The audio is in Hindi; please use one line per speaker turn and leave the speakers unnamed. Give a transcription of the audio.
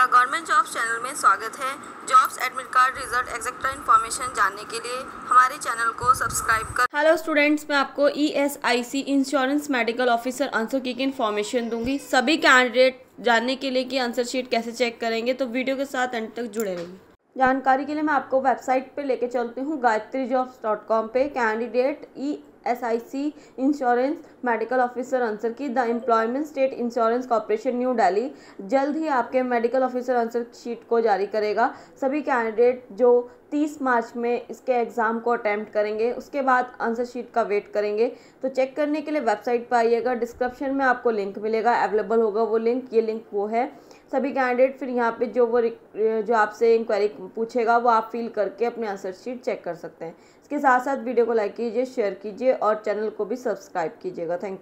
आपका गवर्नमेंट जॉब्स चैनल में स्वागत है। Jobs admit card result etcetera information जानने के लिए हमारे चैनल को सब्सक्राइब कर
हेलो स्टूडेंट्स मैं आपको E S I C insurance medical officer answer key information दूँगी। सभी कैंडिडेट जानने के लिए कि आंसर शीट कैसे चेक करेंगे तो वीडियो के साथ एंड तक जुड़े रहिए। जानकारी के लिए मैं आपको वेबसाइट पे लेके चलती हूँ, गायत्री जॉब्स डॉट कॉम पे। Candidate E S I C insurance medical officer answer key the employment state insurance corporation new Delhi जल्द ही आपके मेडिकल ऑफिसर आंसर शीट को जारी करेगा। सभी कैंडिडेट जो 30 मार्च में इसके एग्ज़ाम को अटैम्प्ट करेंगे, उसके बाद आंसर शीट का वेट करेंगे। तो चेक करने के लिए वेबसाइट पर आइएगा डिस्क्रिप्शन में आपको लिंक मिलेगा अवेलेबल होगा वो लिंक ये लिंक वो है। सभी कैंडिडेट फिर यहाँ पे जो वो जो आपसे इंक्वायरी पूछेगा, वो आप फिल करके अपने आंसर शीट चेक कर सकते हैं। इसके साथ साथ वीडियो को लाइक कीजिए शेयर कीजिए और चैनल को भी सब्सक्राइब कीजिएगा। थैंक